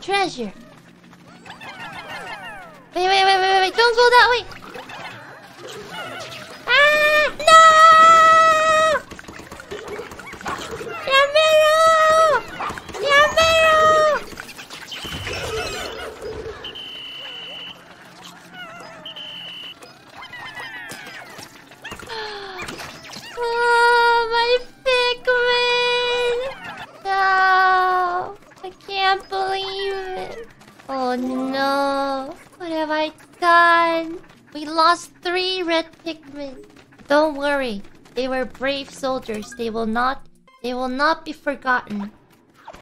Treasure. Wait, wait, wait, wait, wait, don't go that way. Ah, no! Yamero! Yamero! Oh, my Pikmin! No, I can't believe it. Oh no, what have I done? We lost three red Pikmin. Don't worry, they were brave soldiers. They will not, they will not be forgotten.